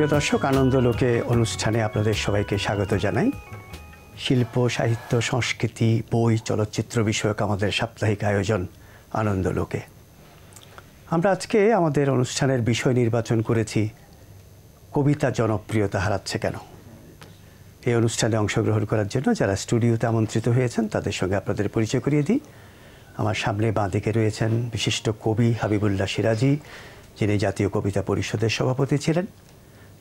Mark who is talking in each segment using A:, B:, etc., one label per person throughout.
A: প্রিয় দর্শক, আনন্দ লোকে অনুষ্ঠানে আপনাদের সবাইকে স্বাগত জানাই। শিল্প, সাহিত্য, সংস্কৃতি, বই, চলচ্চিত্র বিষয়ক আমাদের সাপ্তাহিক আয়োজন, আনন্দ লোকে। আমরা আজকে আমাদের অনুষ্ঠানের বিষয় নির্বাচন করেছি, কবিতা জনপ্রিয়তা হারাচ্ছে কেন? এই অনুষ্ঠানে অংশগ্রহণ করার জন্য যারা স্টুডিওতে আমন্ত্রিত হয়েছেন, তাদের সঙ্গে আপনাদের পরিচয় করিয়ে দিই। আমার সামনে বাঁদিকে রয়েছেন বিশিষ্ট কবি হাবিবুল্লাহ সিরাজি, যিনি জাতীয় কবিতা পরিষদের সভাপতি ছিলেন।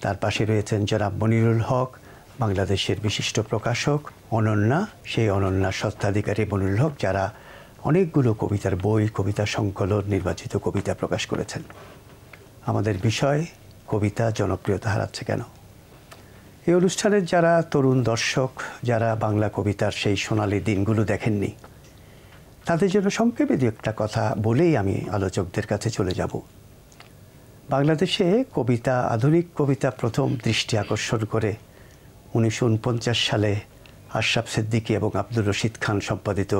A: তার পাশে রয়েছেন জনাব মনিরুল হক, বাংলাদেশের বিশিষ্ট প্রকাশক, অনন্যা, সেই অনন্যার সত্ত্বাধিকারী মনিরুল হক, যারা অনেকগুলো কবিতার বই, কবিতা সংকলন, নির্বাচিত কবিতা প্রকাশ করেছেন। আমাদের বিষয়, কবিতা জনপ্রিয়তা হারাচ্ছে কেন? এই অনুষ্ঠানের যারা তরুণ দর্শক, যারা বাংলা কবিতার সেই সোনালি দিনগুলো দেখেননি, তাদের জন্য সংক্ষেপে দু একটা কথা বলেই আমি আলোচকদের কাছে চলে যাব। বাংলাদেশে কবিতা, আধুনিক কবিতা প্রথম দৃষ্টি আকর্ষণ করে উনিশশো উনপঞ্চাশ সালে আশরাফ সিদ্দিকী এবং আব্দুর রশিদ খান সম্পাদিত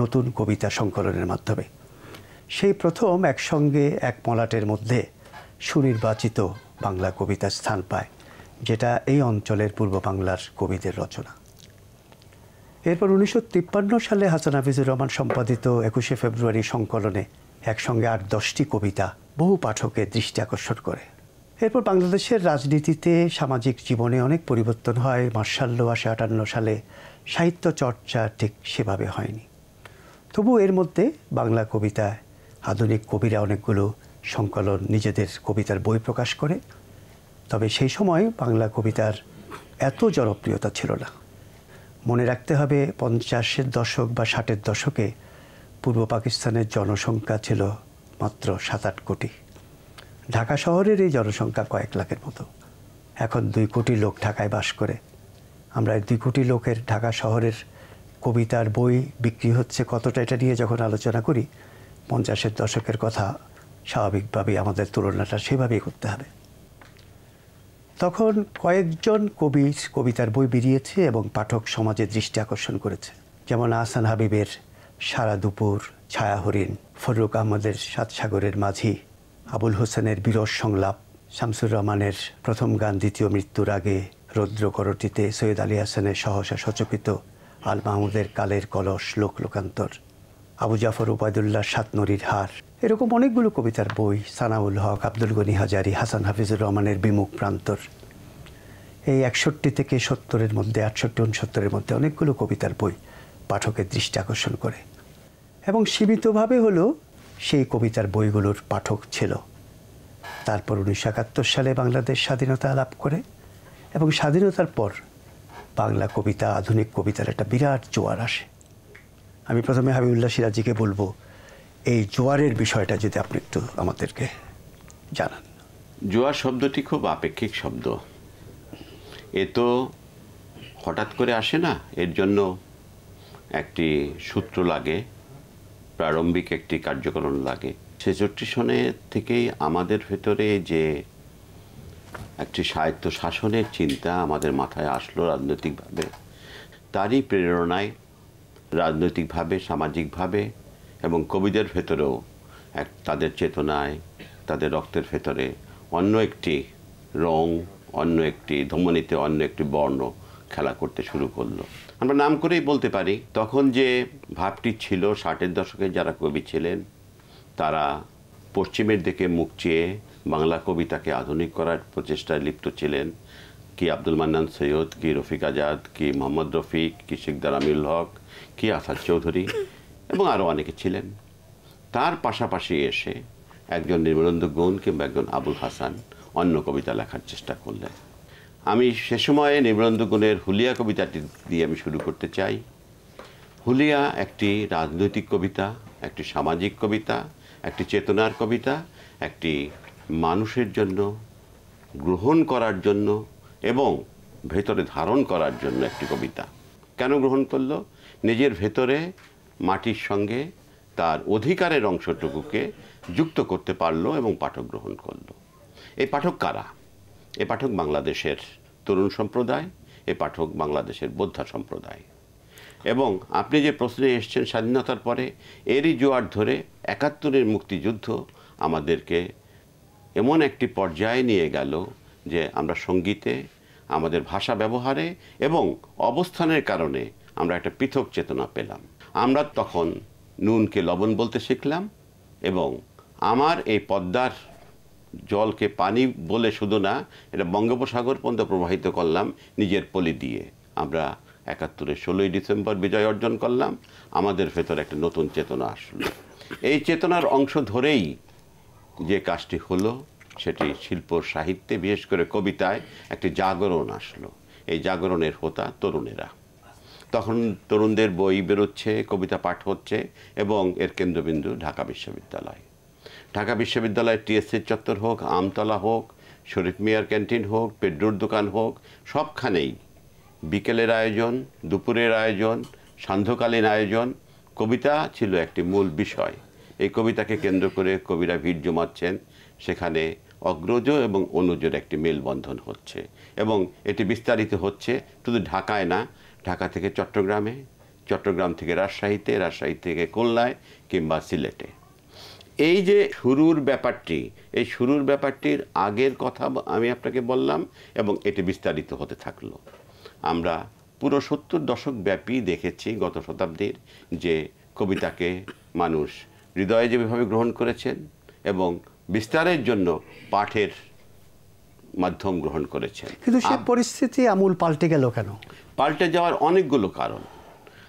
A: নতুন কবিতা সংকলনের মাধ্যমে। সেই প্রথম একসঙ্গে এক মলাটের মধ্যে সুনির্বাচিত বাংলা কবিতা স্থান পায়, যেটা এই অঞ্চলের পূর্ব বাংলার কবিদের রচনা। এরপর উনিশশো তিপ্পান্ন সালে হাসান হাফিজুর রহমান সম্পাদিত একুশে ফেব্রুয়ারি সংকলনে একসঙ্গে আট দশটি কবিতা বহু পাঠকের দৃষ্টি আকর্ষণ করে। এরপর বাংলাদেশের রাজনীতিতে সামাজিক জীবনে অনেক পরিবর্তন হয়। মার্শাল্য আসে আটান্ন সালে সাহিত্য চর্চা ঠিক সেভাবে হয়নি। তবু এর মধ্যে বাংলা কবিতায় আধুনিক কবিরা অনেকগুলো সংকলন নিজেদের কবিতার বই প্রকাশ করে। তবে সেই সময় বাংলা কবিতার এত জনপ্রিয়তা ছিল না। মনে রাখতে হবে, পঞ্চাশের দশক বা ষাটের দশকে পূর্ব পাকিস্তানের জনসংখ্যা ছিল মাত্র সাত আট কোটি। ঢাকা শহরের এই জনসংখ্যা কয়েক লাখের মতো। এখন দুই কোটি লোক ঢাকায় বাস করে। আমরা দুই কোটি লোকের ঢাকা শহরের কবিতার বই বিক্রি হচ্ছে কতটা এটা নিয়ে যখন আলোচনা করি, পঞ্চাশের দশকের কথা স্বাভাবিকভাবেই আমাদের তুলনাটা সেভাবেই করতে হবে। তখন কয়েকজন কবি কবিতার বই বেরিয়েছে এবং পাঠক সমাজে দৃষ্টি আকর্ষণ করেছে। যেমন আহসান হাবিবের সারা দুপুর ছায়া হরিণ ফরুক আহমদের সাত সাগরের মাঝি, আবুল হোসেনের বিরস সংলাপ, শামসুর রহমানের প্রথম গান দ্বিতীয় মৃত্যুর আগে রৌদ্র করটিতে সৈয়দ আলী হাসানের সহসা সচকিত, আল মাহমুদের কালের কলস লোক লোকান্তর, আবু জাফর উবায়দুল্লাহ সাতনরির হার। এরকম অনেকগুলো কবিতার বই সানাউল হক, আব্দুল গনি হাজারি, হাসান হাফিজুর রহমানের বিমুখ প্রান্তর। এই একষট্টি থেকে সত্তরের মধ্যে, আটষট্টি, উনসত্তরের মধ্যে অনেকগুলো কবিতার বই পাঠকের দৃষ্টি আকর্ষণ করে। এবং সীমিতভাবে হলেও সেই কবিতার বইগুলোর পাঠক ছিল। তারপর উনিশশো একাত্তর সালে বাংলাদেশ স্বাধীনতা লাভ করে এবং স্বাধীনতার পর বাংলা কবিতা, আধুনিক কবিতার একটা বিরাট জোয়ার আসে। আমি প্রথমে হাবিবুল্লাহ সিরাজিকে বলব, এই জোয়ারের বিষয়টা যদি আপনি একটু আমাদেরকে জানান।
B: জোয়ার শব্দটি খুব আপেক্ষিক শব্দ। এ তো হঠাৎ করে আসে না, এর জন্য একটি সূত্র লাগে, প্রারম্ভিক একটি কার্যকরণ লাগে। ছেষট্টি সনে থেকেই আমাদের ভেতরে যে একটি সাহিত্য শাসনের চিন্তা আমাদের মাথায় আসলো রাজনৈতিকভাবে, তারই প্রেরণায় রাজনৈতিকভাবে, সামাজিকভাবে এবং কবিদের ভেতরেও এক তাদের চেতনায়, তাদের রক্তের ভেতরে অন্য একটি রং, অন্য একটি ধমনীতে অন্য একটি বর্ণ খেলা করতে শুরু করল। আমরা নাম করেই বলতে পারি, তখন যে ভাবটি ছিল ষাটের দশকে যারা কবি ছিলেন, তারা পশ্চিমের দিকে মুখ চেয়ে বাংলা কবিতাকে আধুনিক করার প্রচেষ্টায় লিপ্ত ছিলেন। কি আব্দুল মান্নান সৈয়দ, কি রফিক আজাদ, কি মোহাম্মদ রফিক, কি শিকদার আমিল হক, কি আসাদ চৌধুরী এবং আরও অনেকে ছিলেন। তার পাশাপাশি এসে একজন নির্মলেন্দু গুণ কিংবা একজন আবুল হাসান অন্য কবিতা লেখার চেষ্টা করলেন। আমি সে সময়ে নির্মলেন্দু গুণের হুলিয়া কবিতাটি দিয়ে আমি শুরু করতে চাই। হুলিয়া একটি রাজনৈতিক কবিতা, একটি সামাজিক কবিতা, একটি চেতনার কবিতা, একটি মানুষের জন্য, গ্রহণ করার জন্য এবং ভেতরে ধারণ করার জন্য একটি কবিতা। কেন গ্রহণ করল? নিজের ভেতরে মাটির সঙ্গে তার অধিকারের অংশটুকুকে যুক্ত করতে পারল এবং পাঠক গ্রহণ করল। এই পাঠক কারা? এ পাঠক বাংলাদেশের তরুণ সম্প্রদায়, এ পাঠক বাংলাদেশের বোদ্ধা সম্প্রদায়। এবং আপনি যে প্রশ্নে এসছেন স্বাধীনতার পরে, এরই জোয়ার ধরে একাত্তরের মুক্তিযুদ্ধ আমাদেরকে এমন একটি পর্যায়ে নিয়ে গেল যে আমরা সঙ্গীতে, আমাদের ভাষা ব্যবহারে এবং অবস্থানের কারণে আমরা একটা পৃথক চেতনা পেলাম। আমরা তখন নুনকে লবণ বলতে শিখলাম এবং আমার এই পদ্মার জলকে পানি বলে শুধু না, এটা বঙ্গোপসাগর পর্যন্ত প্রবাহিত করলাম নিজের পলি দিয়ে। আমরা একাত্তরের ষোলোই ডিসেম্বর বিজয় অর্জন করলাম, আমাদের ভেতর একটা নতুন চেতনা আসলো। এই চেতনার অংশ ধরেই যে কাজটি হলো, সেটি শিল্প সাহিত্যে, বিশেষ করে কবিতায় একটি জাগরণ আসলো। এই জাগরণের হোতা তরুণেরা। তখন তরুণদের বই বেরোচ্ছে, কবিতা পাঠ হচ্ছে এবং এর কেন্দ্রবিন্দু ঢাকা বিশ্ববিদ্যালয়। ঢাকা বিশ্ববিদ্যালয়ের টিএসসির চত্বর হোক, আমতলা হোক, শরীফ মিয়ার ক্যান্টিন হোক, পেড্রোর দোকান হোক, সবখানেই বিকেলের আয়োজন, দুপুরের আয়োজন, সান্ধ্যকালীন আয়োজন, কবিতা ছিল একটি মূল বিষয়। এই কবিতাকে কেন্দ্র করে কবিরা ভিড় জমাচ্ছেন। সেখানে অগ্রজ এবং অনুজের একটি মেলবন্ধন হচ্ছে এবং এটি বিস্তারিত হচ্ছে শুধু ঢাকায় না, ঢাকা থেকে চট্টগ্রামে, চট্টগ্রাম থেকে রাজশাহীতে, রাজশাহী থেকে খুলনায় কিংবা সিলেটে। এই যে শুরুর ব্যাপারটি এই শুরুর ব্যাপারটির আগের কথা আমি আপনাকে বললাম এবং এটি বিস্তারিত হতে থাকল। আমরা পুরো সত্তর দশক ব্যাপী দেখেছি গত শতাব্দীর যে কবিতাকে মানুষ হৃদয়ে যেভাবে গ্রহণ করেছেন এবং বিস্তারের জন্য পাঠের মাধ্যম গ্রহণ করেছেন।
A: কিন্তু সে পরিস্থিতি আমূল পাল্টে গেল কেন?
B: পাল্টে যাওয়ার অনেকগুলো কারণ।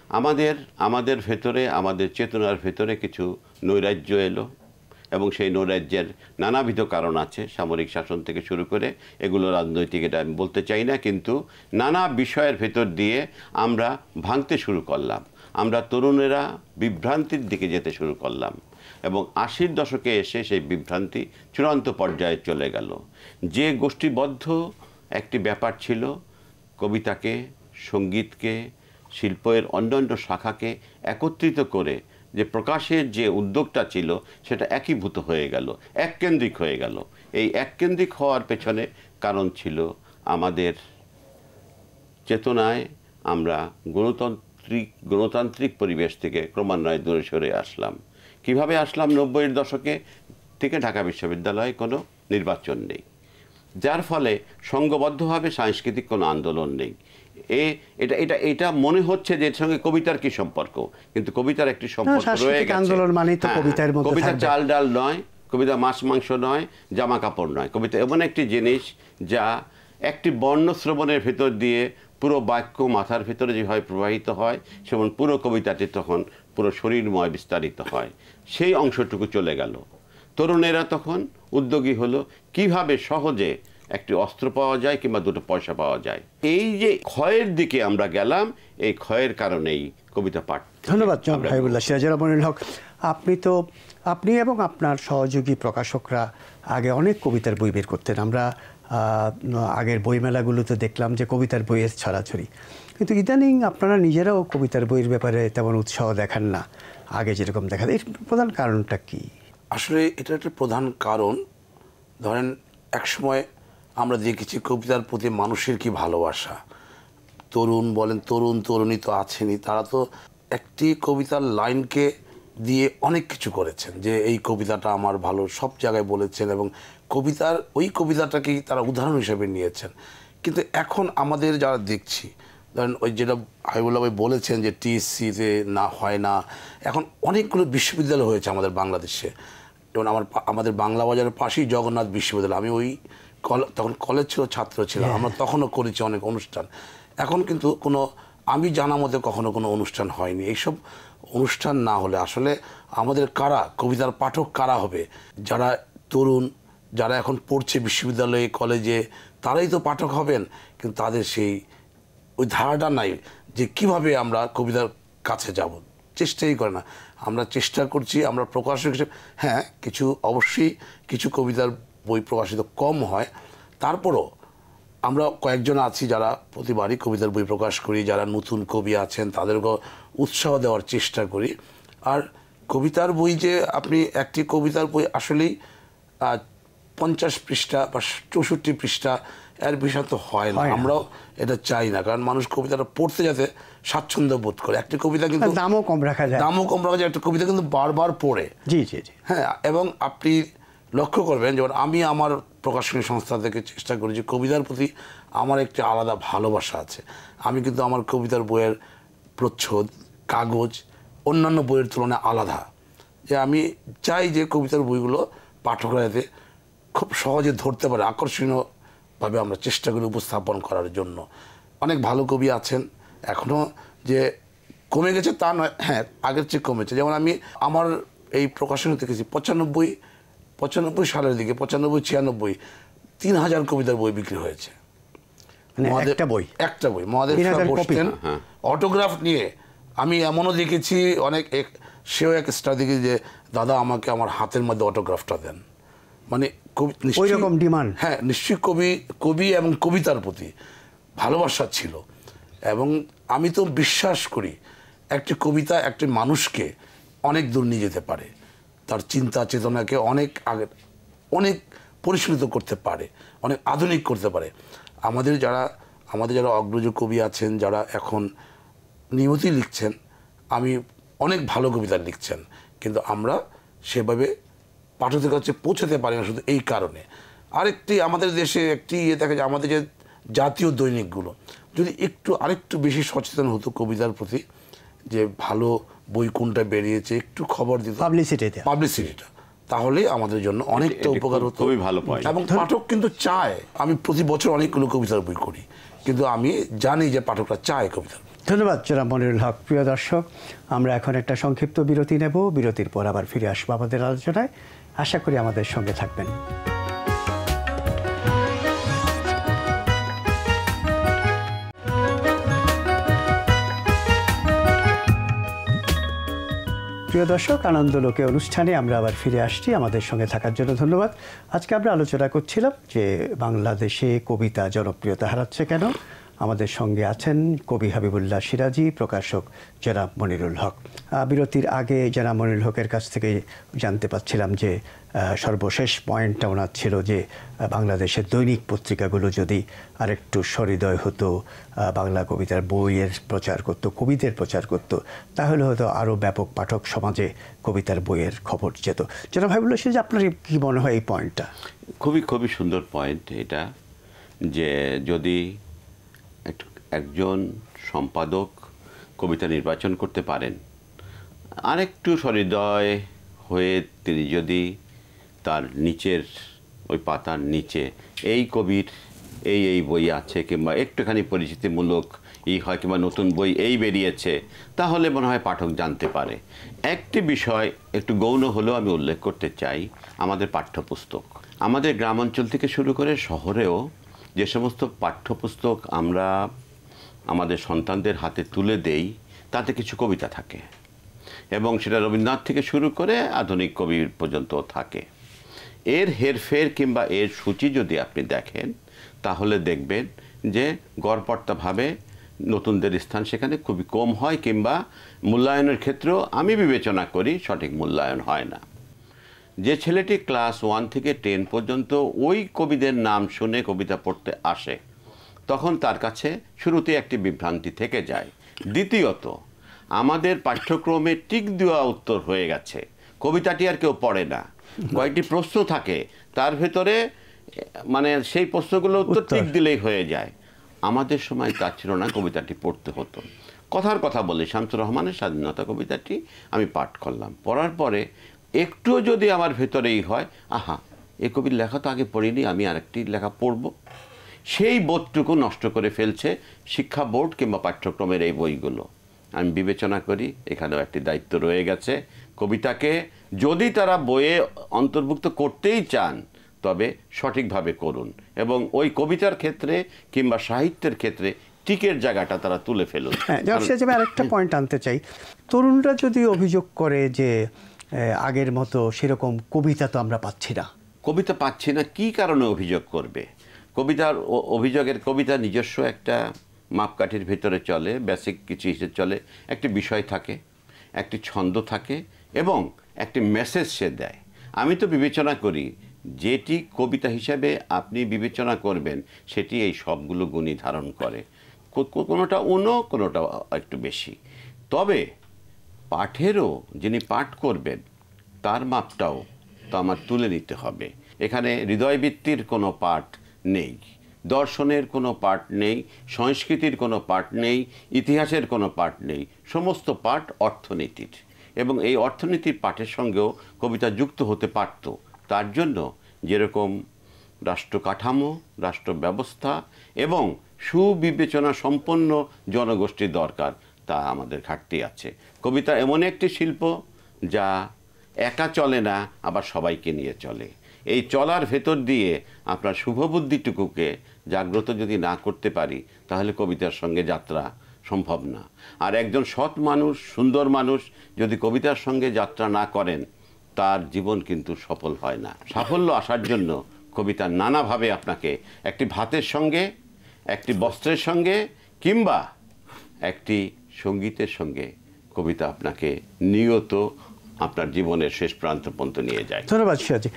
B: আমাদের আমাদের ভেতরে আমাদের চেতনার ভেতরে কিছু নৈরাজ্য এলো এবং সেই নৈরাজ্যের নানাবিধ কারণ আছে সামরিক শাসন থেকে শুরু করে এগুলো রাজনৈতিক, এটা আমি বলতে চাই না, কিন্তু নানা বিষয়ের ভেতর দিয়ে আমরা ভাঙতে শুরু করলাম। আমরা তরুণেরা বিভ্রান্তির দিকে যেতে শুরু করলাম এবং আশির দশকে এসে সেই বিভ্রান্তি চূড়ান্ত পর্যায়ে চলে গেল। যে গোষ্ঠীবদ্ধ একটি ব্যাপার ছিল, কবিতাকে, সঙ্গীতকে, শিল্পের অন্যান্য শাখাকে একত্রিত করে যে প্রকাশের যে উদ্যোগটা ছিল, সেটা একীভূত হয়ে গেল, এককেন্দ্রিক হয়ে গেল। এই এককেন্দ্রিক হওয়ার পেছনে কারণ ছিল আমাদের চেতনায় আমরা গণতান্ত্রিক গণতান্ত্রিক পরিবেশ থেকে ক্রমান্বয়ে দূরে সরে আসলাম। কীভাবে আসলাম নব্বইয়ের দশকে? থেকে ঢাকা বিশ্ববিদ্যালয়ে কোনো নির্বাচন নেই। যার ফলে সংঘবদ্ধভাবে সাংস্কৃতিক কোনো আন্দোলন নেই। এ এটা এটা এটা মনে হচ্ছে যে এর সঙ্গে কবিতার কি সম্পর্ক? কিন্তু কবিতার একটি সম্পর্ক রয়ে গেছে।
A: আন্দোলন মানেই তো
B: হ্যাঁ,
A: কবিতার মধ্যে
B: কবিতা চাল ডাল নয় কবিতা মাছ মাংস নয় জামা কাপড় নয়। কবিতা এমন একটি জিনিস যা একটি বর্ণ শ্রবণের ভেতর দিয়ে পুরো বাক্য মাথার ভেতরে যেভাবে প্রবাহিত হয় সেমন পুরো কবিতাটি তখন পুরো শরীরময় বিস্তারিত হয়। সেই অংশটুকু চলে গেল। তরুণেরা তখন উদ্যোগী হলো কীভাবে সহজে একটি অস্ত্র পাওয়া যায় কিংবা দুটো পয়সা পাওয়া যায়। এই যে ক্ষয়ের দিকে আমরা গেলাম এই ক্ষয়ের কারণেই কবিতা পাঠ
A: ধন্যবাদ হাবিবুল্লাহ সিরাজুর রহমানুল হক। আপনি তো আপনি এবং আপনার সহযোগী প্রকাশকরা আগে অনেক কবিতার বই বের করতেন। আমরা আগের বইমেলাগুলোতে দেখলাম যে কবিতার বইয়ের ছড়াছড়ি। কিন্তু ইদানিং আপনারা নিজেরাও কবিতার বইয়ের ব্যাপারে তেমন উৎসাহ দেখান না। আগে যেরকম দেখা এর প্রধান কারণটা কি?
C: আসলে এটা একটা প্রধান কারণ। ধরেন একসময় আমরা দেখেছি কবিতার প্রতি মানুষের কি ভালোবাসা। তরুণ বলেন, তরুণ, তরুণী তো আছেনই। তারা তো একটি কবিতার লাইনকে দিয়ে অনেক কিছু করেছেন, যে এই কবিতাটা আমার ভালো সব জায়গায় বলেছেন এবং কবিতার, ওই কবিতাটাকেই তারা উদাহরণ হিসেবে নিয়েছেন। কিন্তু এখন আমাদের যারা দেখছি, ধরেন ওই যেটা হাইবুল্লাহ ভাই বলেছেন যে টিএসসিতে না হয় না, এখন অনেকগুলো বিশ্ববিদ্যালয় হয়েছে আমাদের বাংলাদেশে। যেমন আমার আমাদের বাংলা বাজারের পাশেই জগন্নাথ বিশ্ববিদ্যালয়। আমি ওই তখন কলেজ ছিল ছাত্র ছিলাম আমরা তখনও করেছি অনেক অনুষ্ঠান। এখন কিন্তু কোনো আমি জানা মতে কখনো কোনো অনুষ্ঠান হয়নি। এইসব অনুষ্ঠান না হলে আসলে আমাদের কারা কবিতার পাঠক কারা হবে? যারা তরুণ যারা এখন পড়ছে বিশ্ববিদ্যালয়ে কলেজে তারাই তো পাঠক হবেন। কিন্তু তাদের সেই ওই ধারাটা নাই যে কীভাবে আমরা কবিতার কাছে যাব। চেষ্টাই করে না। আমরা চেষ্টা করছি আমরা প্রকাশক হিসেবে হ্যাঁ কিছু অবশ্যই কিছু কবিতার বই প্রকাশিত কম হয়। তারপরও আমরা কয়েকজন আছি যারা প্রতিবারই কবিতার বই প্রকাশ করি যারা নতুন কবি আছেন তাদেরকে উৎসাহ দেওয়ার চেষ্টা করি। আর কবিতার বই যে আপনি একটি কবিতার বই আসলেই পঞ্চাশ পৃষ্ঠা বা চৌষট্টি পৃষ্ঠা এর বিষয় তো হয় না। আমরাও এটা চাই না কারণ মানুষ কবিতাটা পড়তে যাতে স্বাচ্ছন্দ্য বোধ করে। একটি কবিতা কিন্তু
A: দামও কম রাখা যায়।
C: দামও কম রাখা যায় একটা কবিতা কিন্তু বারবার পড়ে।
A: জি জি জি।
C: হ্যাঁ এবং আপনি লক্ষ্য করবেন, যেমন আমি আমার প্রকাশনী সংস্থা থেকে চেষ্টা করি যে কবিতার প্রতি আমার একটি আলাদা ভালোবাসা আছে। আমি কিন্তু আমার কবিতার বইয়ের প্রচ্ছদ, কাগজ, অন্যান্য বইয়ের তুলনায় আলাদা। যে আমি চাই যে কবিতার বইগুলো পাঠকরা যাতে খুব সহজে ধরতে পারে, আকর্ষণীয়ভাবে আমরা চেষ্টা করি উপস্থাপন করার জন্য। অনেক ভালো কবি আছেন এখনও যে কমে গেছে তা নয় হ্যাঁ আগের চেয়ে কমেছে। যেমন আমি আমার এই প্রকাশনী দেখেছি, পঁচানব্বই পঁচানব্বই সালের দিকে পঁচানব্বই ছিয়ানব্বই তিন হাজার কবিতার বই বিক্রি হয়েছে।
A: মানে
C: মহাদেব-
A: একটা বই?
C: একটা বই। মহাদেব? বসতেন। অটোগ্রাফ নিয়ে আমি এমনও দেখেছি অনেক এক সেও এক স্টার দেখি যে দাদা আমাকে আমার হাতের মধ্যে অটোগ্রাফটা দেন। মানে কবি নিশ্চয়ই-
A: ওইরকম demand?
C: হ্যাঁ নিশ্চয়ই কবি কবি এবং কবিতার প্রতি ভালোবাসা ছিল। এবং আমি তো বিশ্বাস করি একটি কবিতা একটি মানুষকে অনেক দূর নিয়ে যেতে পারে। তার চিন্তা চেতনাকে অনেক আগে অনেক পরিচালিত করতে পারে, অনেক আধুনিক করতে পারে। আমাদের যারা আমাদের যারা অগ্রজ কবি আছেন, যারা এখন নিয়মিতই লিখছেন, আমি অনেক ভালো কবিতা লিখছেন, কিন্তু আমরা সেভাবে পাঠকের কাছে পৌঁছাতে পারি না শুধু এই কারণে। আরেকটি আমাদের দেশে একটি ইয়ে দেখা যায়, আমাদের যে জাতীয় দৈনিকগুলো, যদি একটু আরেকটু বেশি সচেতন হতো কবিতার প্রতি, যে ভালো বই কোনটা বেরিয়েছে একটু খবর দিত।
A: পাবলিসিটিতে
C: পাবলিসিটিটা তাহলে আমাদের জন্য অনেকটা উপকার হতো।
B: খুবই ভালো।
C: এবং পাঠক কিন্তু চায়। আমি প্রতি বছর অনেকগুলো কবিতার বই করি। কিন্তু আমি জানি যে পাঠকরা চায় কবিতার
A: ধন্যবাদ জনাব মনিরুল হক। প্রিয় দর্শক আমরা এখন একটা সংক্ষিপ্ত বিরতি নেব। বিরতির পর আবার ফিরে আসব আমাদের আলোচনায়। আশা করি আমাদের সঙ্গে থাকবেন। প্রিয় দর্শক, আনন্দ লোকে অনুষ্ঠানে আমরা আবার ফিরে আসছি। আমাদের সঙ্গে থাকার জন্য ধন্যবাদ। আজকে আমরা আলোচনা করছিলাম যে বাংলাদেশে কবিতা জনপ্রিয়তা হারাচ্ছে কেন? আমাদের সঙ্গে আছেন কবি হাবিবুল্লাহ সিরাজি, প্রকাশক জনাব মনিরুল হক। বিরতির আগে জনাব মনিরুল হকের কাছ থেকে জানতে পাচ্ছিলাম যে সর্বশেষ পয়েন্টটা ওনার ছিল যে বাংলাদেশের দৈনিক পত্রিকাগুলো যদি আরেকটু সহৃদয় হতো বাংলা কবিতার বইয়ের প্রচার করতো, কবিদের প্রচার করতো, তাহলে হয়তো আরও ব্যাপক পাঠক সমাজে কবিতার বইয়ের খবর যেত। যেটা ভাবিবুল্লাহ যে আপনার কী মনে হয় এই পয়েন্টটা?
B: খুবই খুবই সুন্দর পয়েন্ট এটা, যে যদি এক- একজন সম্পাদক কবিতা নির্বাচন করতে পারেন, আরেকটু সহৃদয় হয়ে তিনি যদি তার নিচের, ওই পাতার নিচে। এই কবির এই এই বই আছে কিংবা একটুখানি পরিচিতিমূলক ই হয় কিংবা নতুন বই এই বেরিয়েছে, তাহলে মনে হয় পাঠক জানতে পারে। একটি বিষয় একটু গৌণ হলেও আমি উল্লেখ করতে চাই, আমাদের পাঠ্যপুস্তক। আমাদের গ্রামাঞ্চল থেকে শুরু করে শহরেও যে সমস্ত পাঠ্যপুস্তক আমরা আমাদের সন্তানদের হাতে তুলে দেই, তাতে কিছু কবিতা থাকে। এবং সেটা রবীন্দ্রনাথ থেকে শুরু করে আধুনিক কবি পর্যন্ত থাকে। এর হেরফের কিংবা এর সূচি যদি আপনি দেখেন, তাহলে দেখবেন যে গড়পড়তাভাবে নতুনদের স্থান সেখানে খুবই কম হয় কিংবা মূল্যায়নের ক্ষেত্রেও আমি বিবেচনা করি সঠিক মূল্যায়ন হয় না। যে ছেলেটি ক্লাস ওয়ান থেকে টেন পর্যন্ত ওই কবিদের নাম শুনে কবিতা পড়তে আসে, তখন তার কাছে শুরুতে একটি বিভ্রান্তি থেকে যায়। দ্বিতীয়ত, আমাদের পাঠ্যক্রমে টিক দেওয়া উত্তর হয়ে গেছে। কবিতাটি আর কেউ পড়ে না। কয়েকটি প্রশ্ন থাকে তার ভেতরে মানে সেই প্রশ্নগুলো উত্তর। টিক দিলেই হয়ে যায়। আমাদের সময় তা ছিল না কবিতাটি পড়তে হতো। কথার কথা বলি শামসুর রহমানের স্বাধীনতা কবিতাটি আমি পাঠ করলাম। পড়ার পরে একটুও যদি আমার ভেতরেই হয় আহা এ কবির লেখা তো আগে পড়িনি আমি আরেকটি লেখা পড়ব। সেই বোধটুকু নষ্ট করে ফেলছে শিক্ষা বোর্ড কিংবা পাঠ্যক্রমের এই বইগুলো। আমি বিবেচনা করি এখানেও একটি দায়িত্ব রয়ে গেছে। কবিতাকে যদি তারা বইয়ে অন্তর্ভুক্ত করতেই চান তবে সঠিকভাবে করুন এবং ওই কবিতার ক্ষেত্রে কিংবা সাহিত্যের ক্ষেত্রে টিকের জায়গাটা তারা তুলে ফেলুন।
A: হ্যাঁ জনাব সিরাজ আরেকটা পয়েন্ট আনতে চাই। তরুণরা যদি অভিযোগ করে যে আগের মতো সেরকম কবিতা তো আমরা পাচ্ছি না।
B: কবিতা পাচ্ছি না কি কারণে অভিযোগ করবে? কবিতার অভিযোগের কবিতা নিজস্ব একটা মাপকাঠির ভিতরে চলে বেসিক কিছু হিসেবে চলে। একটি বিষয় থাকে একটি ছন্দ থাকে এবং একটি মেসেজ সে দেয়। আমি তো বিবেচনা করি, যেটি কবিতা হিসাবে আপনি বিবেচনা করবেন, সেটি এই সবগুলো গুণই ধারণ করে। কোনোটা অন্য, কোনোটা একটু বেশি। তবে পাঠেরও যিনি পাঠ করবেন, তার মাপটাও তো আমার তুলে নিতে হবে। এখানে হৃদয়বৃত্তির কোনো পাঠ নেই, দর্শনের কোনো পাঠ নেই, সংস্কৃতির কোনো পাঠ নেই, ইতিহাসের কোনো পাঠ নেই, সমস্ত পাঠ অর্থনীতির। এবং এই অর্থনীতির পাঠের সঙ্গেও কবিতা যুক্ত হতে পারত। তার জন্য যেরকম রাষ্ট্র কাঠামো, রাষ্ট্র ব্যবস্থা এবং সুবিবেচনা সম্পন্ন জনগোষ্ঠীর দরকার, তা আমাদের ঘাটতি আছে। কবিতা এমন একটি শিল্প যা একা চলে না, আবার সবাইকে নিয়ে চলে। এই চলার ভেতর দিয়ে আপনার শুভবুদ্ধিটুকুকে জাগ্রত যদি না করতে পারি, তাহলে কবিতার সঙ্গে যাত্রা সম্ভব না। আর একজন সৎ মানুষ, সুন্দর মানুষ যদি কবিতার সঙ্গে যাত্রা না করেন, তার জীবন কিন্তু সফল হয় না। সাফল্য আসার জন্য কবিতা নানাভাবে আপনাকে একটি ভাতের সঙ্গে, একটি বস্ত্রের সঙ্গে কিংবা একটি সঙ্গীতের সঙ্গে কবিতা আপনাকে নিয়ত আপনার জীবনের শেষ প্রান্ত পর্যন্ত নিয়ে যায়।
A: ধন্যবাদ সিরাজি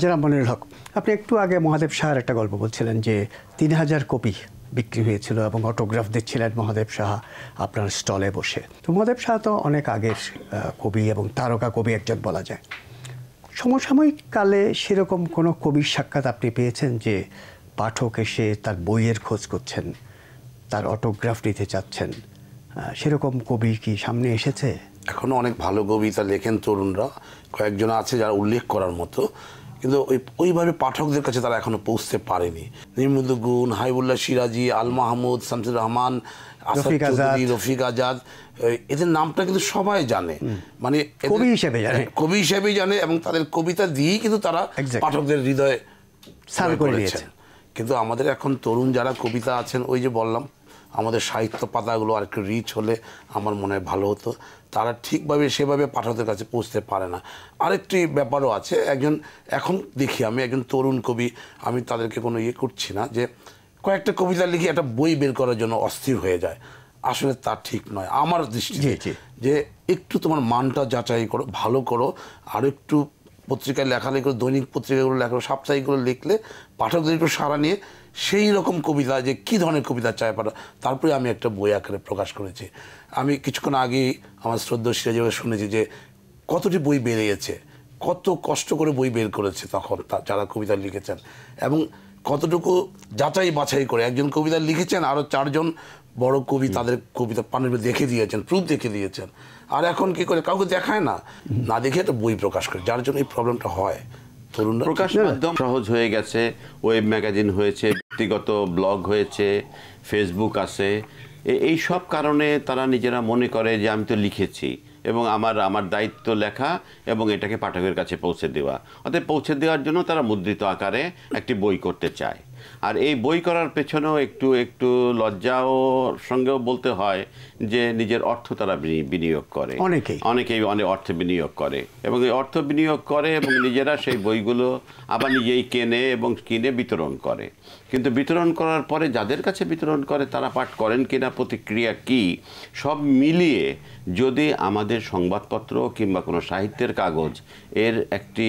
A: যারা মনির হক, আপনি একটু আগে মহাদেব শাহর একটা গল্প বলছিলেন যে তিন হাজার কপি বিক্রি হয়েছিল এবং অটোগ্রাফ দিচ্ছিলেন মহাদেব সাহা আপনার স্টলে বসে। তো মহাদেব শাহ তো অনেক আগের কবি এবং তারকা কবি একজন বলা যায়। সমসাময়িক কালে সেরকম কোনো কবির সাক্ষাৎ আপনি পেয়েছেন যে পাঠক এসে তার বইয়ের খোঁজ করছেন, তার অটোগ্রাফ নিতে চাচ্ছেন? সেরকম কবি কি সামনে এসেছে?
C: এখনও অনেক ভালো কবিতা লেখেন তরুণরা। কয়েকজন আছে যারা উল্লেখ করার মতো। কিন্তু ওই ওইভাবে পাঠকদের কাছে তারা এখনও পৌঁছতে পারেনি নির্মুদ গুণ হাইবুল্লাহ সিরাজি আল মাহমুদ শামসুর রহমান
A: রফিক আজাদ।
C: রফিক আজাদ এদের নামটা কিন্তু সবাই জানে মানে
A: কবি হিসেবে জানে।
C: কবি হিসেবেই জানে এবং তাদের কবিতা দিয়েই কিন্তু তারা পাঠকদের হৃদয়ে জয়
A: করে। নিয়েছেন।
C: কিন্তু আমাদের এখন তরুণ যারা কবিতা আছেন ওই যে বললাম আমাদের সাহিত্য পাতাগুলো আর একটু রিচ হলে আমার মনে হয় ভালো হতো। তারা ঠিকভাবে সেভাবে পাঠকদের কাছে পৌঁছতে পারে না। আরেকটি ব্যাপারও আছে একজন এখন দেখি আমি একজন তরুণ কবি আমি তাদেরকে কোনো ইয়ে করছি না যে কয়েকটা কবিতা লিখে একটা বই বের করার জন্য অস্থির হয়ে যায়। আসলে তা ঠিক নয়। আমার দৃষ্টিতে
A: জি।
C: যে একটু তোমার মানটা যাচাই করো ভালো করো আর একটু পত্রিকায় লেখালেখি করে দৈনিক পত্রিকাগুলো লেখো সাপ্তাহিকগুলো লিখলে পাঠকদের একটু সারা নিয়ে সেই রকম কবিতা যে কী ধরনের কবিতা চায় পাঠক তারপরে আমি একটা বই আকারে প্রকাশ করেছি। আমি কিছুক্ষণ আগেই আমার শ্রদ্ধ সিরাজে শুনেছি যে কতটি বই বেরিয়েছে, কত কষ্ট করে বই বের করেছে তখন যারা কবিতা লিখেছেন এবং কতটুকু যাচাই বাছাই করে একজন কবিতা লিখেছেন আরও চারজন বড় কবি তাদের কবিতা পানের দেখে দিয়েছেন, প্রুফ দেখে দিয়েছেন। আর এখন কি করে, কাউকে দেখায় না। না দেখে একটা বই প্রকাশ করে, যার জন্য এই প্রবলেমটা হয়। তরুণরা
B: প্রকাশ মাধ্যম সহজ হয়ে গেছে ওয়েব ম্যাগাজিন হয়েছে ব্যক্তিগত ব্লগ হয়েছে ফেসবুক আছে। এই সব কারণে তারা নিজেরা মনে করে যে আমি তো লিখেছি এবং আমার আমার দায়িত্ব লেখা এবং এটাকে পাঠকের কাছে পৌঁছে দেওয়া। অতএব পৌঁছে দেওয়ার জন্য তারা মুদ্রিত আকারে একটি বই করতে চায়। আর এই বই করার পেছনেও একটু একটু লজ্জাও সঙ্গেও বলতে হয় যে নিজের অর্থ তারা বিনিয়োগ করে
A: অনেকেই।
B: অনেকেই অনেক অর্থ বিনিয়োগ করে এবং এই অর্থ বিনিয়োগ করে এবং নিজেরা সেই বইগুলো আবার নিজেই কেনে এবং কিনে বিতরণ করে কিন্তু বিতরণ করার পরে যাদের কাছে বিতরণ করে তারা পাঠ করেন কিনা প্রতিক্রিয়া কি সব মিলিয়ে যদি আমাদের সংবাদপত্র কিংবা কোনো সাহিত্যের কাগজ এর একটি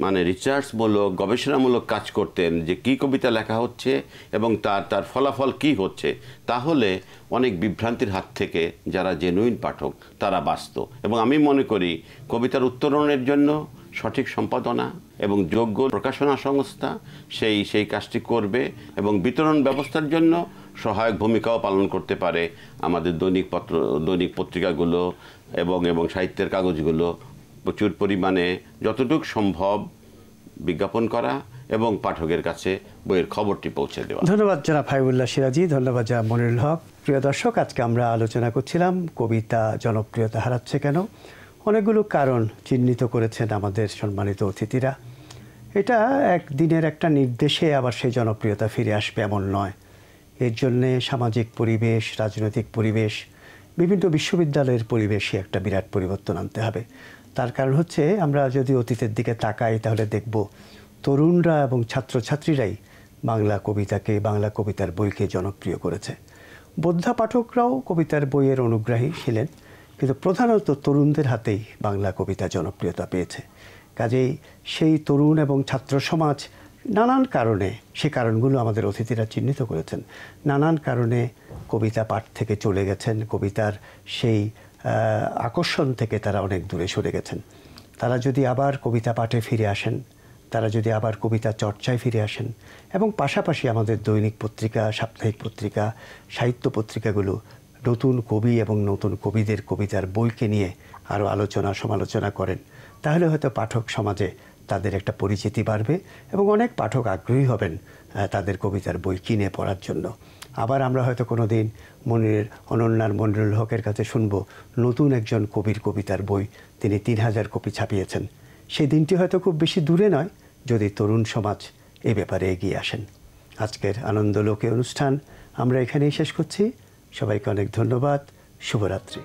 B: মানে রিসার্চমূলক গবেষণামূলক কাজ করতেন যে কি কবিতা লেখা হচ্ছে এবং তার তার ফলাফল কি হচ্ছে। তাহলে অনেক বিভ্রান্তির হাত থেকে যারা জেনুইন পাঠক, তারা বাঁচত। এবং আমি মনে করি কবিতার উত্তরণের জন্য সঠিক সম্পাদনা এবং যোগ্য প্রকাশনা সংস্থা সেই সেই কাজটি করবে এবং বিতরণ ব্যবস্থার জন্য সহায়ক ভূমিকাও পালন করতে পারে আমাদের দৈনিক পত্র, দৈনিক পত্রিকাগুলো এবং এবং সাহিত্যের কাগজগুলো। প্রচুর পরিমাণে যতটুকু সম্ভব বিজ্ঞাপন করা এবং পাঠকের কাছে বইয়ের খবরটি পৌঁছে দেওয়া।
A: ধন্যবাদ জনাব ফাইবুল্লাহ সিরাজি, ধন্যবাদ জনাব মনিরুল হক। প্রিয় দর্শক, আজকে আমরা আলোচনা করছিলাম কবিতা জনপ্রিয়তা হারাচ্ছে কেন? অনেকগুলো কারণ চিহ্নিত করেছেন আমাদের সম্মানিত অতিথিরা। এটা এক দিনের একটা নির্দেশে আবার সেই জনপ্রিয়তা ফিরে আসবে এমন নয়। এর জন্যে সামাজিক পরিবেশ, রাজনৈতিক পরিবেশ, বিভিন্ন বিশ্ববিদ্যালয়ের পরিবেশে একটা বিরাট পরিবর্তন আনতে হবে। তার কারণ হচ্ছে আমরা যদি অতীতের দিকে তাকাই তাহলে দেখব তরুণরা এবং ছাত্রছাত্রীরাই বাংলা কবিতাকে, বাংলা কবিতার বইকে জনপ্রিয় করেছে। বোদ্ধা পাঠকরাও কবিতার বইয়ের অনুগ্রাহী ছিলেন, কিন্তু প্রধানত তরুণদের হাতেই বাংলা কবিতা জনপ্রিয়তা পেয়েছে। কাজেই সেই তরুণ এবং ছাত্র সমাজ নানান কারণে, সে কারণগুলো আমাদের অতিথিরা চিহ্নিত করেছেন, নানান কারণে কবিতা পাঠ থেকে চলে গেছেন, কবিতার সেই আকর্ষণ থেকে তারা অনেক দূরে সরে গেছেন। তারা যদি আবার কবিতা পাঠে ফিরে আসেন, তারা যদি আবার কবিতা চর্চায় ফিরে আসেন এবং পাশাপাশি আমাদের দৈনিক পত্রিকা, সাপ্তাহিক পত্রিকা, সাহিত্য পত্রিকাগুলো নতুন কবি এবং নতুন কবিদের কবিতার বইকে নিয়ে আরও আলোচনা, সমালোচনা করেন, তাহলে হয়তো পাঠক সমাজে তাদের একটা পরিচিতি বাড়বে এবং অনেক পাঠক আগ্রহী হবেন তাদের কবিতার বই কিনে পড়ার জন্য। আবার আমরা হয়তো কোনো দিন মনিরের অনন্যার মনিরুল হকের কাছে শুনব, নতুন একজন কবির কবিতার বই তিনি তিন হাজার কপি ছাপিয়েছেন। সেই দিনটি হয়তো খুব বেশি দূরে নয়, যদি তরুণ সমাজ এ ব্যাপারে এগিয়ে আসেন। আজকের আনন্দলোকে অনুষ্ঠান, আমরা এখানেই শেষ করছি। সবাইকে অনেক ধন্যবাদ। শুভরাত্রি।